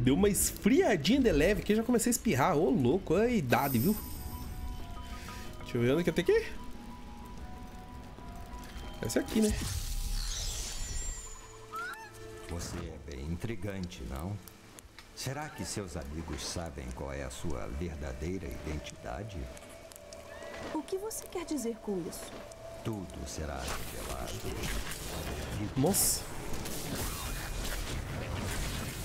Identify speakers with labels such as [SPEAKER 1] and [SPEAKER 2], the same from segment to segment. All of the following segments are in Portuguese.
[SPEAKER 1] Deu uma esfriadinha de leve aqui, já comecei a espirrar. Ô, louco, a idade, viu? Deixa eu ver onde que eu tenho que ir. Esse aqui, né?
[SPEAKER 2] Você é bem intrigante, não? Será que seus amigos sabem qual é a sua verdadeira identidade?
[SPEAKER 3] O que você quer dizer com isso?
[SPEAKER 2] Tudo será revelado.
[SPEAKER 1] Nossa.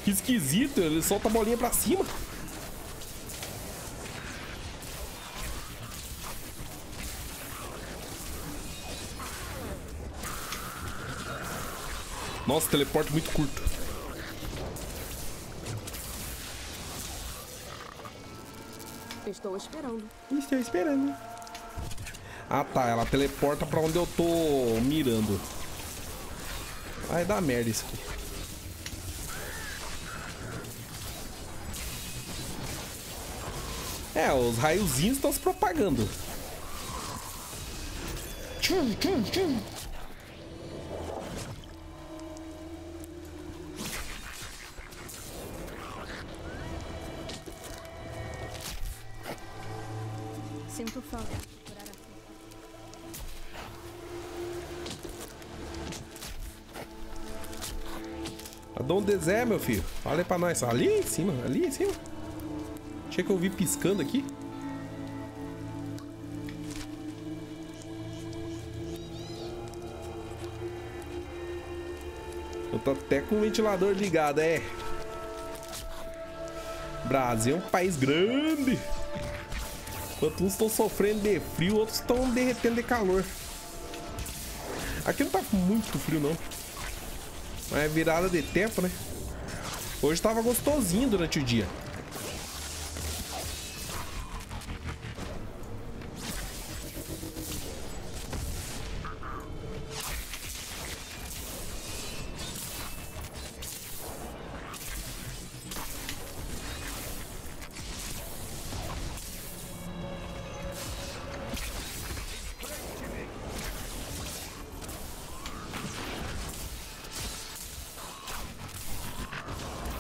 [SPEAKER 1] Que esquisito, ele solta a bolinha pra cima. Nossa, teleporte muito curto.
[SPEAKER 3] Estou esperando.
[SPEAKER 1] Estou esperando. Ah tá, ela teleporta pra onde eu tô mirando. Vai dar merda isso aqui. É, os raiozinhos estão se propagando. Tchum, tchum, tchum.
[SPEAKER 3] Sinto falta.
[SPEAKER 1] De onde é, meu filho? Aí pra nós. Ali em cima, ali em cima. Achei que eu vi piscando aqui. Eu tô até com o ventilador ligado, é. Brasil é um país grande. Enquanto uns estão sofrendo de frio, outros estão derretendo de calor. Aqui não tá muito frio, não. Mas é virada de tempo, né? Hoje tava gostosinho durante o dia.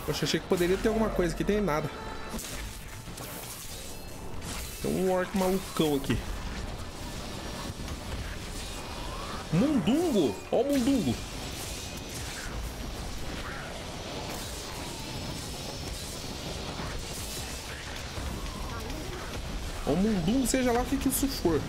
[SPEAKER 1] Poxa, achei que poderia ter alguma coisa aqui, tem nada. Tem um orc malucão aqui. Mundungo! Ó o mundungo! Ó o mundungo, seja lá o que, que isso for.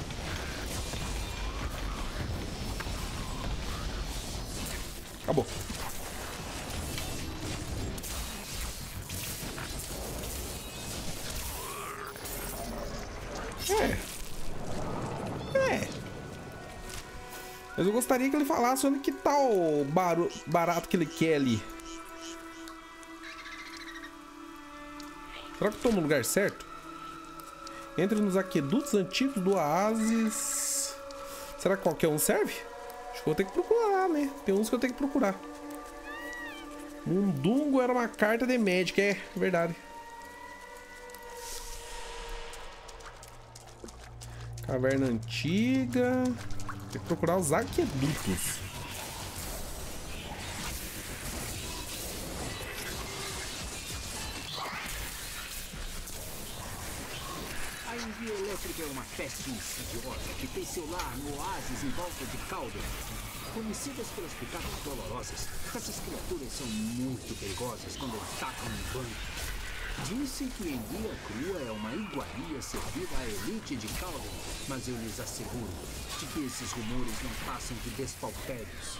[SPEAKER 1] Gostaria que ele falasse onde que tá o barato que ele quer ali. Será que eu tô no lugar certo? Entre nos aquedutos antigos do oásis. Será que qualquer um serve? Acho que eu vou ter que procurar, né? Tem uns que eu tenho que procurar. Mundungo era uma carta de médica, é verdade. Caverna antiga. Tem que procurar os aquedutos.
[SPEAKER 4] A envia elétrica é uma peste insidiosa que tem seu lar no oásis em volta de Calder. Conhecidas pelas picadas dolorosas, essas criaturas são muito perigosas quando atacam um bando. Dizem que enguia crua é uma iguaria servida à elite de Calden, mas eu lhes asseguro de que esses rumores não passam de despalpérios.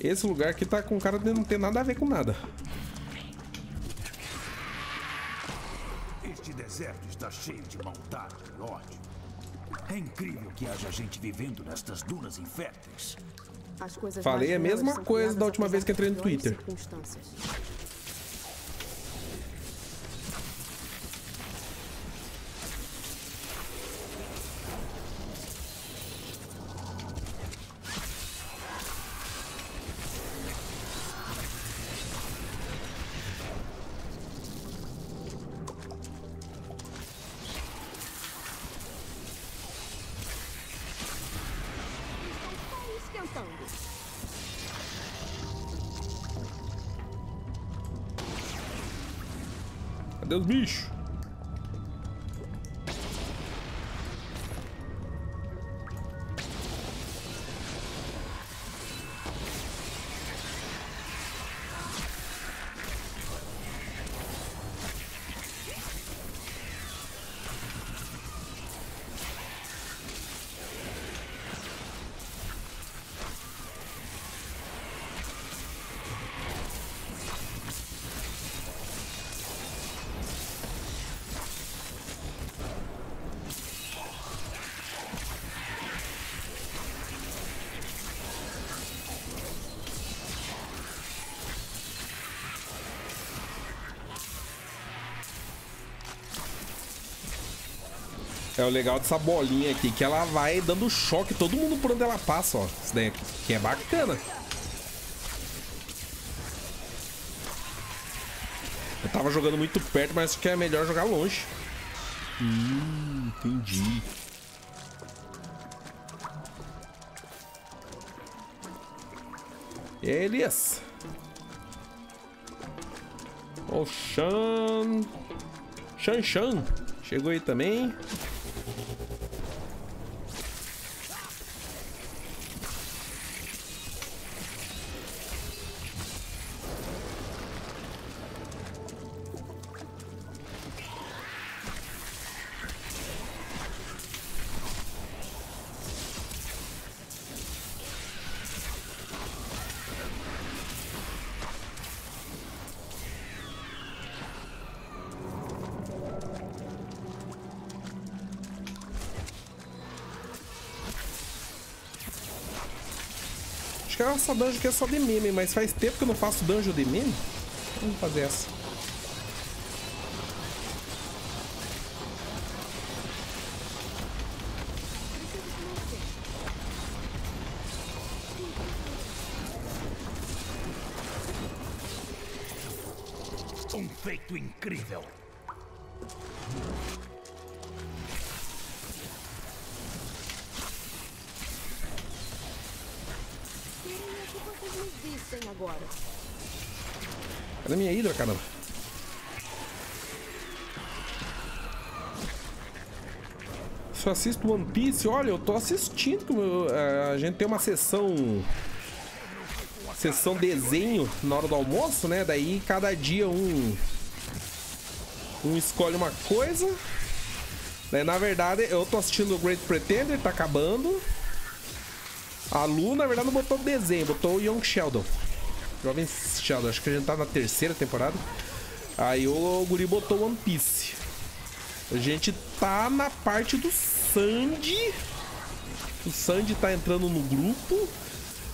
[SPEAKER 1] Esse lugar aqui tá com cara de não ter nada a ver com nada.
[SPEAKER 5] Este deserto está cheio de maldade e ódio. É incrível que haja gente vivendo nestas dunas inférteis.
[SPEAKER 1] Falei a mesma coisa da última vez que entrei no Twitter. Cadê É o legal dessa bolinha aqui, que ela vai dando choque todo mundo por onde ela passa, ó. Isso daí aqui é bacana. Eu tava jogando muito perto, mas acho que é melhor jogar longe. Hum, entendi. E aí, Elias? O Shan... Shan Shan. Chegou aí também. Que essa dungeon aqui é só de meme, mas faz tempo que eu não faço dungeon de meme. Vamos fazer essa.
[SPEAKER 5] Um feito incrível.
[SPEAKER 3] Vocês me vissem agora.
[SPEAKER 1] Cadê minha hidra, caramba? Eu assisto One Piece, olha, eu tô assistindo. eh, a gente tem uma sessão. Sessão desenho na hora do almoço, né? Daí cada dia um. Um escolhe uma coisa. Daí, na verdade, eu tô assistindo o Great Pretender, tá acabando. A Lu, na verdade, não botou desenho, botou o Young Sheldon. Jovem Sheldon, acho que a gente tá na terceira temporada. Aí o Guri botou One Piece. A gente tá na parte do Sandy. O Sandy tá entrando no grupo.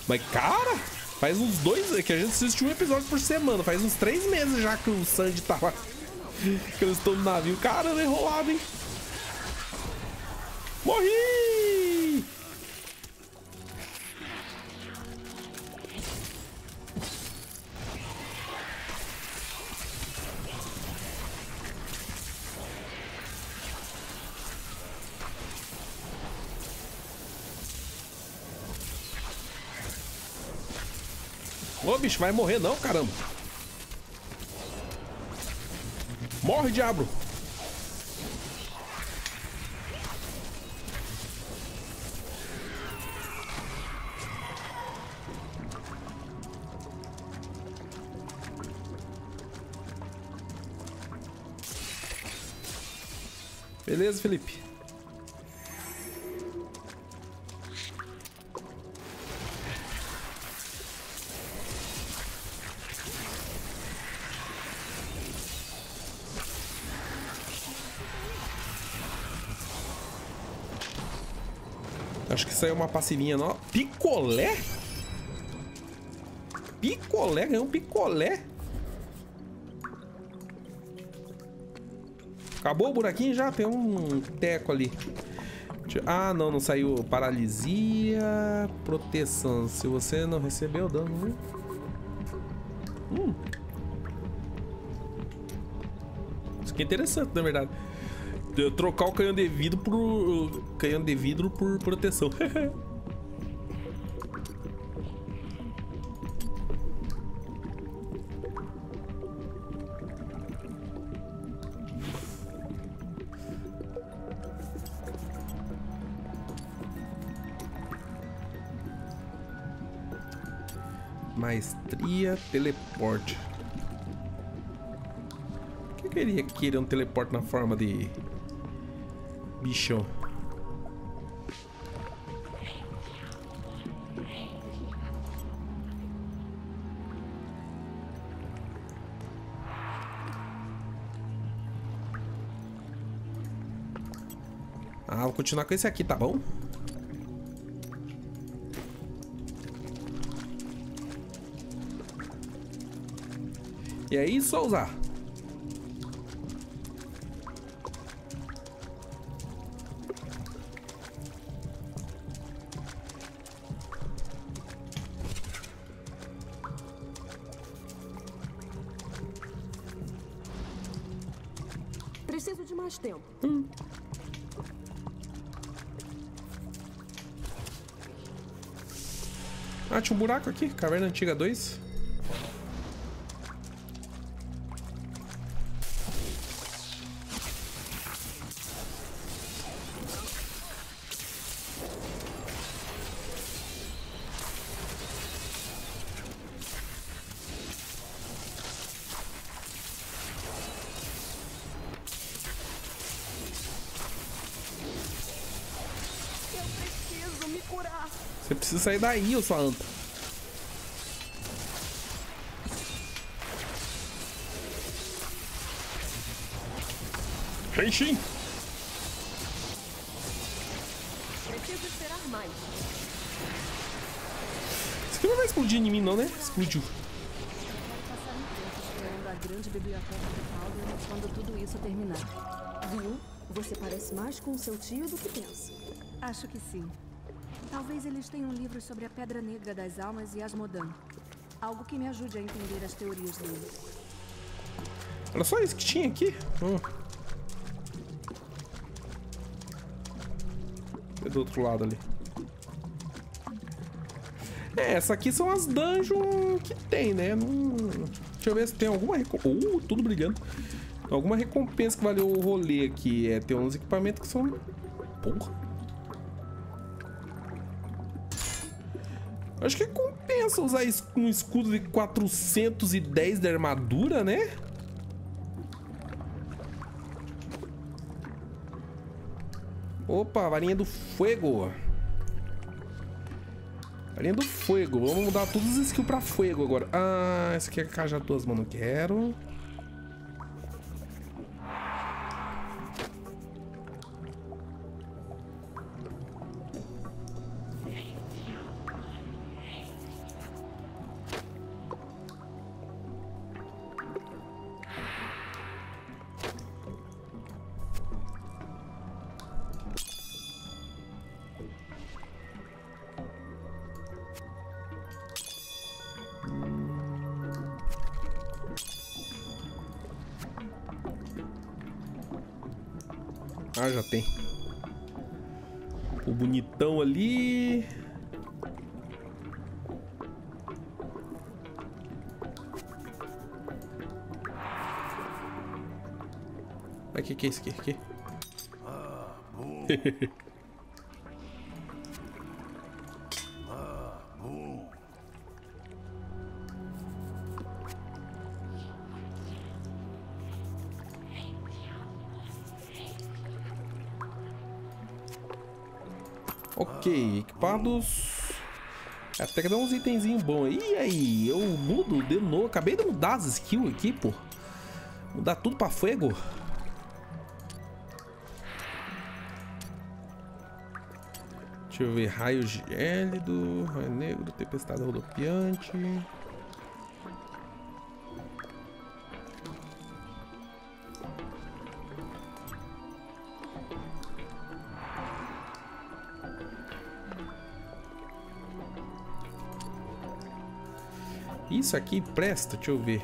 [SPEAKER 1] Mas, cara, faz uns dois. é Que a gente assiste um episódio por semana. Faz uns três meses já que o Sandy tá lá. Que eles estão no navio. Caramba, enrolado, hein? Morri! Ô, bicho, vai morrer não, caramba. Morre, diabo. Beleza, Felipe? É uma passivinha nova. Picolé? Picolé? Ganhou um picolé? Acabou o buraquinho já? Tem um teco ali. Ah, não, não saiu. Paralisia, proteção. Se você não recebeu dano? Hum. Isso aqui é interessante, na verdade. Eu trocar o canhão de vidro por. canhão de vidro por proteção. Maestria, teleporte. O que, que ele ia querer um teleporte na forma de bichão? Ah, vou continuar com esse aqui, tá bom? E aí, só usar. Buraco aqui. Caverna Antiga 2.
[SPEAKER 3] Eu preciso me curar.
[SPEAKER 1] Você precisa sair daí, ô sua anta. Henshin!
[SPEAKER 3] Preciso esperar mais.
[SPEAKER 1] Isso aqui não vai explodir em mim não, né? Explodiu.
[SPEAKER 6] Passar um tempo esperando a grande biblioteca do Calder quando tudo isso terminar.
[SPEAKER 3] Viu? Você parece mais com seu tio do que pensa.
[SPEAKER 6] Acho que sim. Talvez eles tenham livros sobre a Pedra Negra das Almas e Asmodan. Algo que me ajude a entender as teorias dele.
[SPEAKER 1] Era só isso que tinha aqui? Hum. É do outro lado ali. É, essa aqui são as dungeons que tem, né? Não... Deixa eu ver se tem alguma recompensa. Uh, tudo brilhando. Alguma recompensa que valeu o rolê aqui. É, tem uns equipamentos que são. Porra. Acho que compensa usar um escudo de 410 de armadura, né? Opa, varinha do fogo. Varinha do fogo. Vamos mudar todos os skills pra fogo agora. Ah, esse aqui é cajado duas não quero. Ali. Mas que que é isso aqui? aqui? Ok, equipados. Até que dá uns itenzinhos bons. E aí, eu mudo de novo. Acabei de mudar as skills aqui, pô. Mudar tudo pra fogo. Deixa eu ver. Raio gélido, raio negro, tempestade rodopiante. Isso aqui presta, deixa eu ver.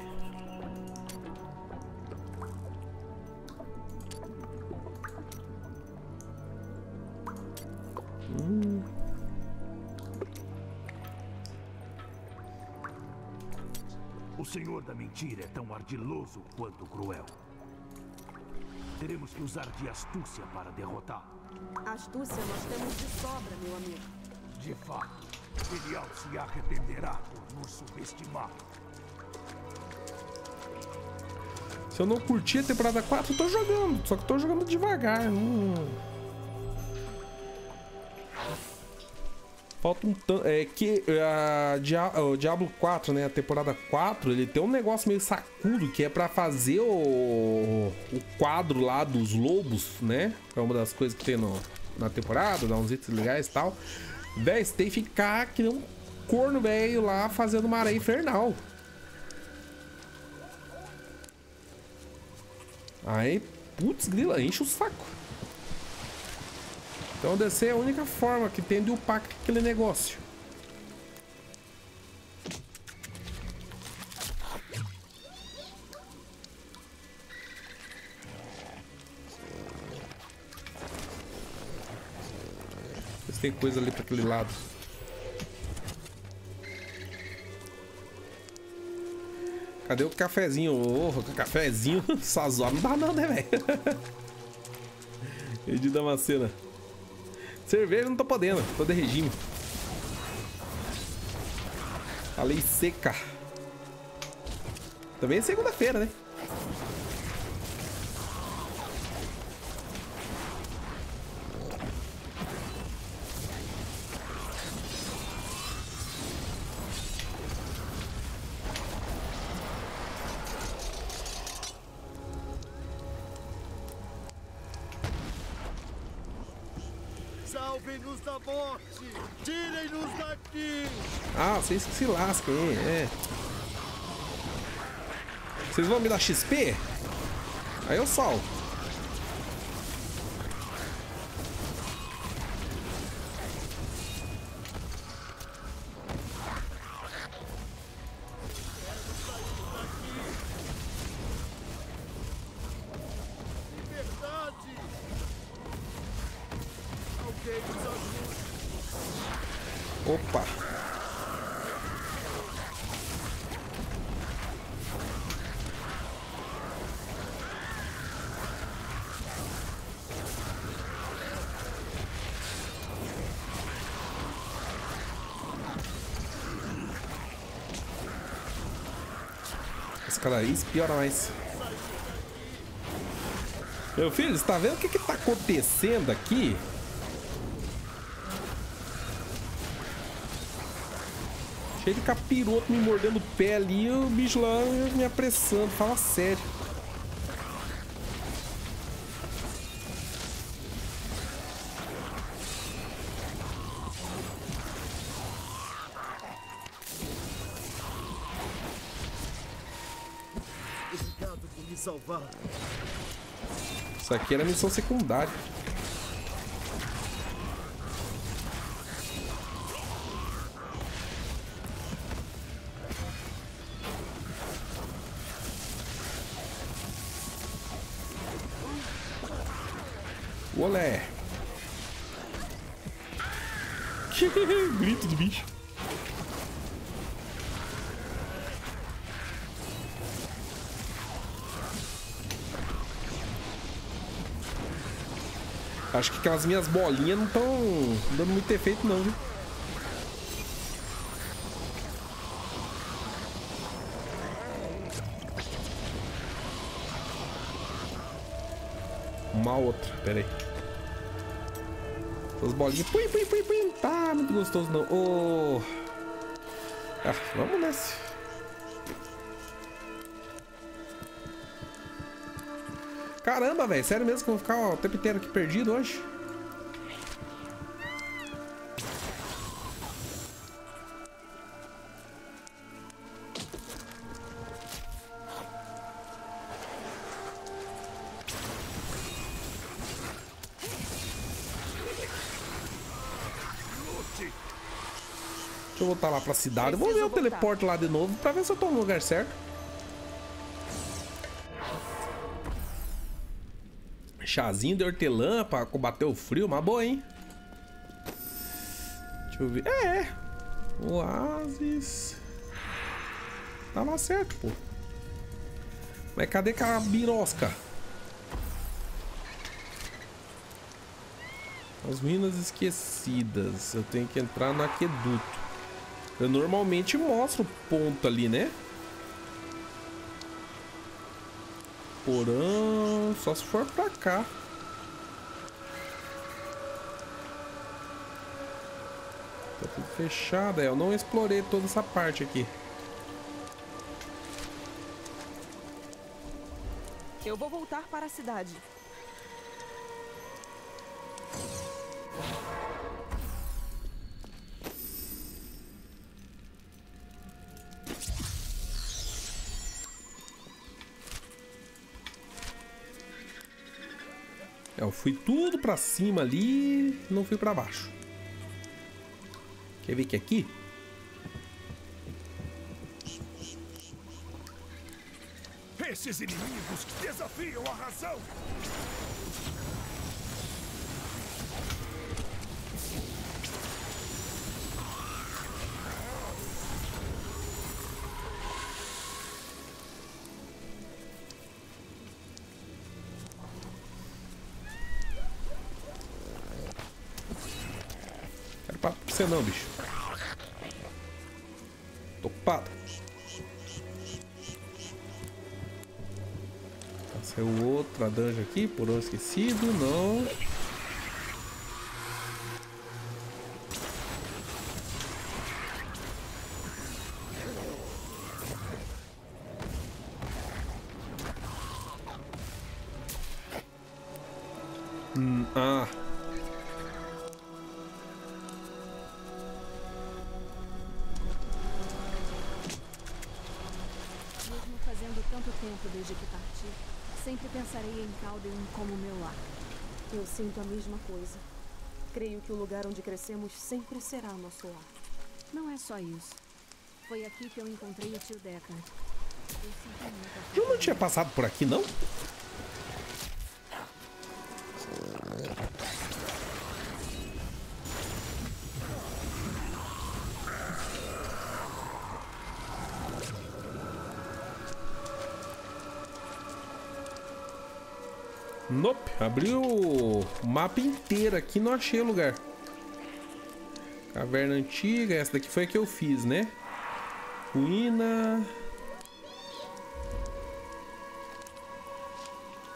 [SPEAKER 5] O senhor da mentira é tão ardiloso quanto cruel. Teremos que usar de astúcia para derrotá-lo.
[SPEAKER 3] Astúcia nós temos de sobra, meu amigo.
[SPEAKER 5] De fato. Belial se arrependerá por nos subestimar.
[SPEAKER 1] Se eu não curtir a temporada 4, eu tô jogando. Só que tô jogando devagar. Não... Falta um tanto. É que a Dia o Diablo 4, né? A temporada 4, ele tem um negócio meio sacudo que é pra fazer o, o quadro lá dos lobos, né? É uma das coisas que tem no, na temporada, dá uns itens legais e tal. Véi, você tem que ficar que nem um corno velho lá fazendo uma areia infernal. Aí, putz, grila, enche o saco. Então descer é a única forma que tem de upar aquele negócio. Tem coisa ali para aquele lado. Cadê o cafezinho? Oh, cafezinho sazonal não dá não, né, velho? Edi Damascena. Cerveja não tô podendo, tô de regime. A lei seca. Também é segunda-feira, né? Vocês que se lasquem, é. Vocês vão me dar XP? Aí eu salvo. Esse cara aí piora mais. Meu filho, você tá vendo o que que tá acontecendo aqui? Cheio de capiroto me mordendo o pé ali o bicho lá me apressando. Fala sério.
[SPEAKER 7] Salvar!
[SPEAKER 1] Isso aqui era missão secundária. Acho que aquelas minhas bolinhas não estão dando muito efeito não, viu? Uma outra, pera aí. Essas bolinhas. Pui, pui, pui, pui. Tá muito gostoso não. Ô. Ah, vamos nessa. Caramba, velho. Sério mesmo que eu vou ficar ó, o tempo inteiro aqui perdido hoje? Deixa eu voltar lá pra cidade. Eu Vou ver o
[SPEAKER 3] Preciso
[SPEAKER 1] teleporte lá de novo pra ver se eu tô no lugar certo. Chazinho de hortelã pra combater o frio, uma boa, hein? Deixa eu ver. É, Oasis. Tava certo, pô. Mas cadê aquela birosca? As ruínas esquecidas. Eu tenho que entrar no aqueduto. Eu normalmente mostro o ponto ali, né? Porão, só se for pra cá. Tá tudo fechado, é. Eu não explorei toda essa parte aqui.
[SPEAKER 3] Eu vou voltar para a cidade.
[SPEAKER 1] Fui tudo pra cima ali, não fui pra baixo. Quer ver que aqui?
[SPEAKER 8] Esses inimigos desafiam a razão!
[SPEAKER 1] Com você não, bicho. Tá, Saiu outra dungeon aqui, por um esquecido, não.
[SPEAKER 3] Sinto a mesma coisa. Creio que o lugar onde crescemos sempre será nosso lar.
[SPEAKER 6] Não é só isso. Foi aqui que eu encontrei o tio Deckard. Eu
[SPEAKER 1] eu não tinha passado por aqui, não? Nope, abriu o mapa inteiro aqui, não achei o lugar. Caverna antiga, essa daqui foi a que eu fiz, né? Ruína.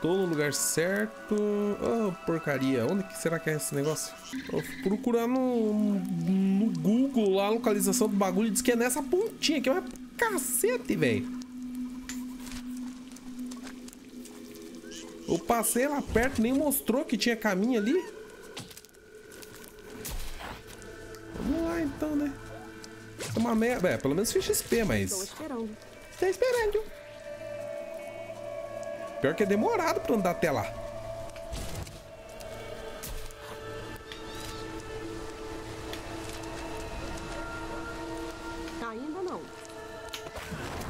[SPEAKER 1] Tô no lugar certo. Oh, porcaria. Onde que será que é esse negócio? Vou procurar no, no Google lá a localização do bagulho. Diz que é nessa pontinha aqui. Mas cacete, velho. Eu passei lá perto, nem mostrou que tinha caminho ali. Vamos lá então, né? É uma merda. É, pelo menos fiz XP,
[SPEAKER 3] Estou
[SPEAKER 1] mas.
[SPEAKER 3] esperando.
[SPEAKER 1] Tá esperando. Pior que é demorado pra andar até lá.
[SPEAKER 3] Ainda não.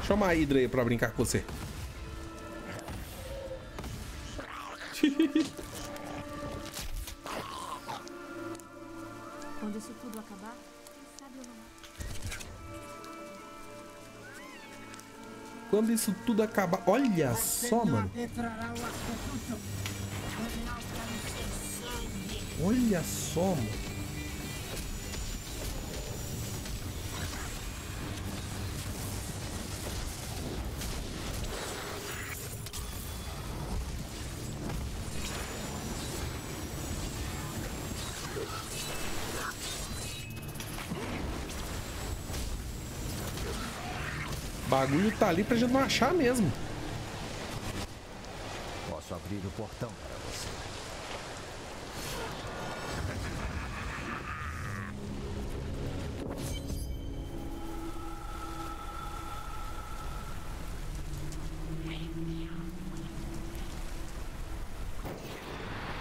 [SPEAKER 1] Chama a Hydra aí pra brincar com você.
[SPEAKER 6] Acabar, sabe o nome?
[SPEAKER 1] Quando isso tudo acabar. Olha só, mano. Olha só, mano. Bagulho tá ali pra gente não achar mesmo.
[SPEAKER 2] Posso abrir o portão para você.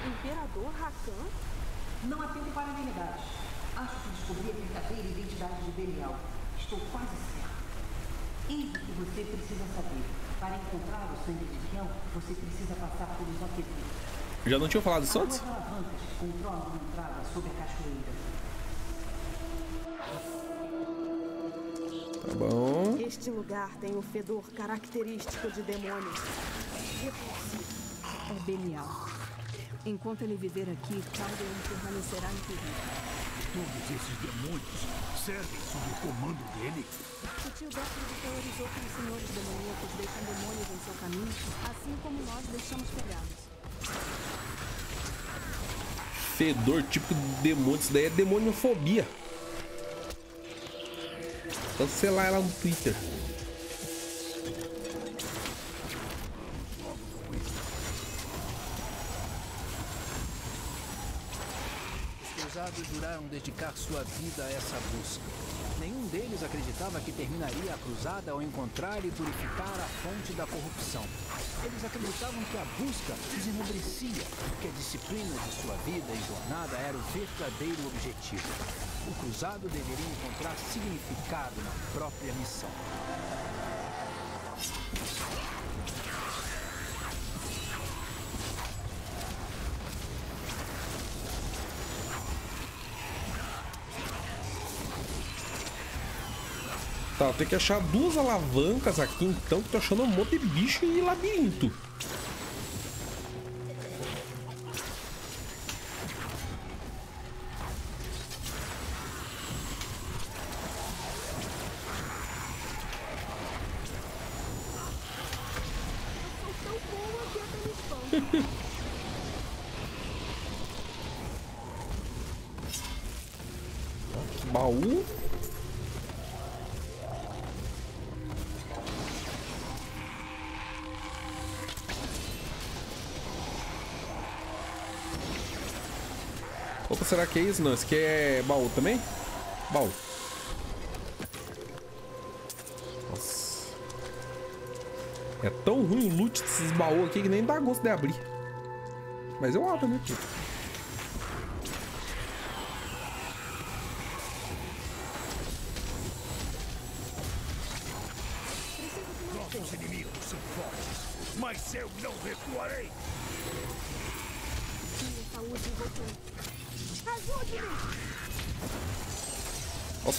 [SPEAKER 3] Imperador Rakan?
[SPEAKER 4] Não há tempo para amenidades. Acho que descobri a verdadeira identidade de Belial. Estou quase certo. Eis o que você precisa saber. Para encontrar o sangue de fiel, você precisa passar pelos OQP.
[SPEAKER 1] Já não tinha falado
[SPEAKER 4] As
[SPEAKER 1] isso antes?
[SPEAKER 4] alavancas controlam a entrada sob a cachoeira.
[SPEAKER 1] Tá bom.
[SPEAKER 3] Este lugar tem o fedor característico de demônios.
[SPEAKER 6] É Belial. Enquanto ele viver aqui, Caldeon permanecerá inquirido.
[SPEAKER 8] Todos esses demônios servem sob o comando dele?
[SPEAKER 6] O tio Défrido teorizou que os senhores demoníacos deixam demônios em seu caminho, assim como nós deixamos pegados.
[SPEAKER 1] Fedor de demônio. Isso daí é demoniofobia. Cancelar ela no Twitter.
[SPEAKER 4] Os cruzados juraram dedicar sua vida a essa busca. Nenhum deles acreditava que terminaria a cruzada ao encontrar e purificar a fonte da corrupção. Eles acreditavam que a busca os enobrecia, que a disciplina de sua vida e jornada era o verdadeiro objetivo. O cruzado deveria encontrar significado na própria missão.
[SPEAKER 1] Tá, tenho que achar duas alavancas aqui então, que tô achando um monte de bicho e labirinto. Baú. Será que é isso? Não, esse aqui é baú também? Baú. Nossa. É tão ruim o loot desses baús aqui que nem dá gosto de abrir. Mas eu abro, né, tio?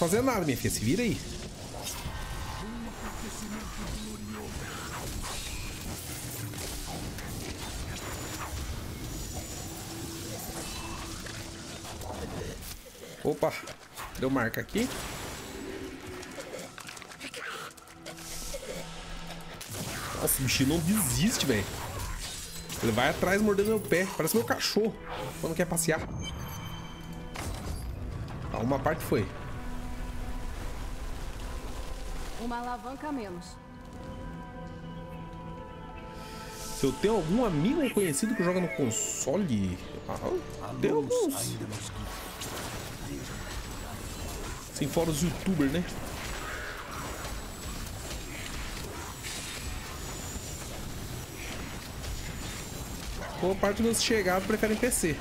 [SPEAKER 1] Fazer nada, minha filha. Se vira aí. Opa, deu marca aqui. Nossa, o bichinho não desiste, velho. Ele vai atrás mordendo meu pé. Parece meu cachorro quando quer passear. Tá, uma parte foi.
[SPEAKER 6] Uma alavanca a menos.
[SPEAKER 1] Se eu tenho algum amigo ou conhecido que joga no console, ah, tem alguns.
[SPEAKER 8] Guia.
[SPEAKER 1] Sem fora os youtubers, né? Boa parte dos chegados preferem PC.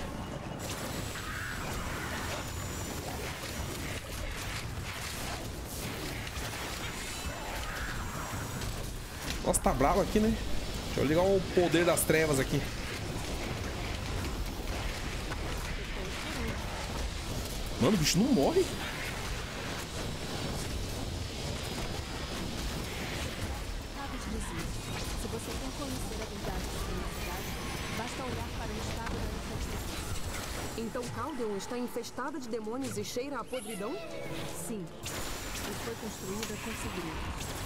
[SPEAKER 1] Nossa, tá bravo aqui, né? Deixa eu ligar o poder das trevas aqui. Mano, o bicho não morre.
[SPEAKER 3] Então Caldeon está infestada de demônios e cheira a podridão?
[SPEAKER 6] Sim, e foi construída com segredos.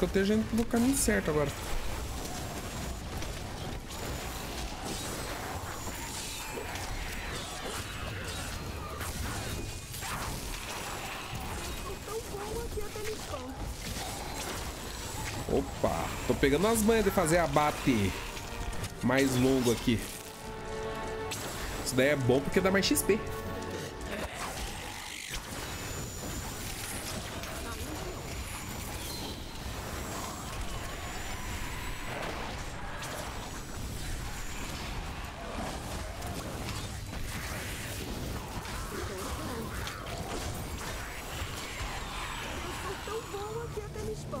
[SPEAKER 1] Que eu esteja indo no caminho certo agora. Opa, tô pegando as manhas de fazer abate mais longo aqui. Isso daí é bom porque dá mais XP.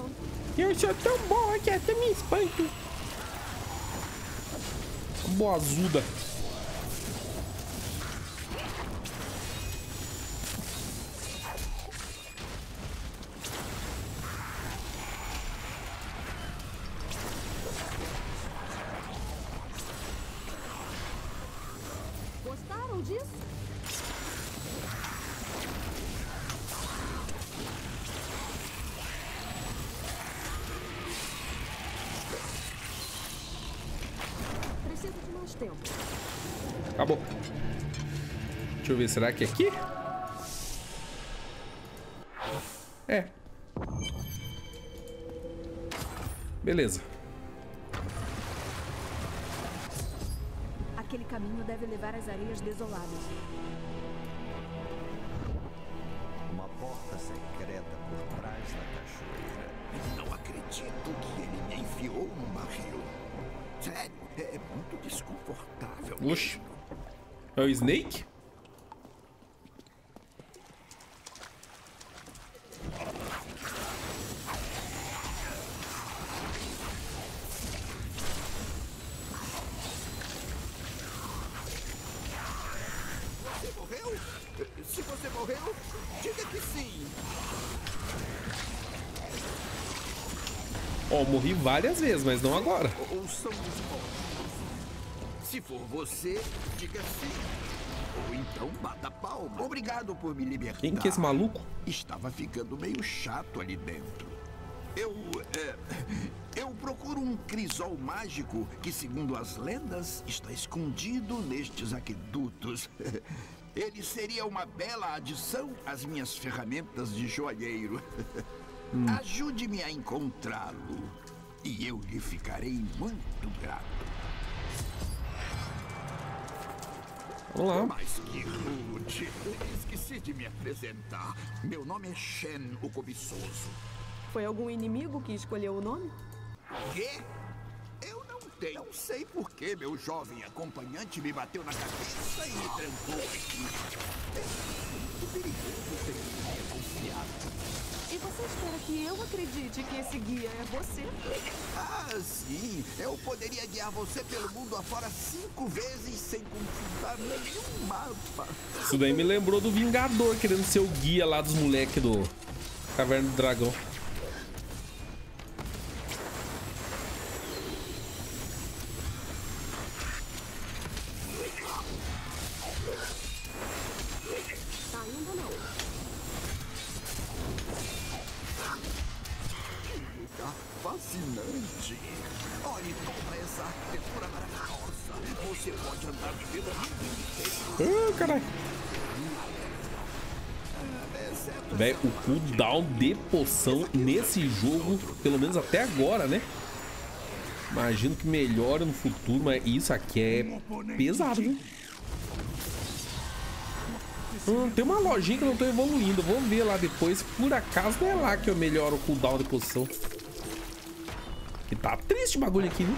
[SPEAKER 3] não.
[SPEAKER 1] Eu sou tão boa que até me espanto. Boazuda.
[SPEAKER 3] Gostaram disso? Preciso de mais tempo.
[SPEAKER 1] Acabou. Deixa eu ver, será que é aqui? É. Beleza.
[SPEAKER 6] Aquele caminho deve levar às areias desoladas.
[SPEAKER 2] Uma porta secreta por trás da cachoeira.
[SPEAKER 5] Não acredito que ele me enfiou num barril. Sério, é muito desconfortável.
[SPEAKER 1] Oxi. É o Snake?
[SPEAKER 5] Você morreu? Se você morreu, diga que sim.
[SPEAKER 1] Ó, morri várias vezes, mas não agora.
[SPEAKER 5] Se for você, diga sim. Ou então bata palma. Obrigado por me libertar.
[SPEAKER 1] Quem que é esse maluco?
[SPEAKER 5] Estava ficando meio chato ali dentro. Eu. é, eu procuro um crisol mágico que, segundo as lendas, está escondido nestes aquedutos. Ele seria uma bela adição às minhas ferramentas de joalheiro. Ajude-me a encontrá-lo. E eu lhe ficarei muito grato.
[SPEAKER 1] Vamos lá.
[SPEAKER 5] Mas que rude. Esqueci de me apresentar. Meu nome é Shen, o cobiçoso.
[SPEAKER 3] Foi algum inimigo que escolheu o nome?
[SPEAKER 5] Quê? Eu não tenho. Não sei por que meu jovem acompanhante me bateu na cabeça e me trancou aqui. É muito perigoso ter um.
[SPEAKER 3] E você espera que eu acredite que esse guia é você?
[SPEAKER 5] Ah, sim. Eu poderia guiar você pelo mundo afora cinco vezes sem consultar nenhum mapa.
[SPEAKER 1] Isso daí me lembrou do Vingador querendo ser o guia lá dos moleques do Caverna do Dragão. Poção nesse jogo, pelo menos até agora, né? Imagino que melhora no futuro, mas isso aqui é pesado, viu? Hum, tem uma lojinha que eu não tô evoluindo. Vamos ver lá depois. Por acaso não é lá que eu melhoro o cooldown de poção. Que tá triste o bagulho aqui, viu?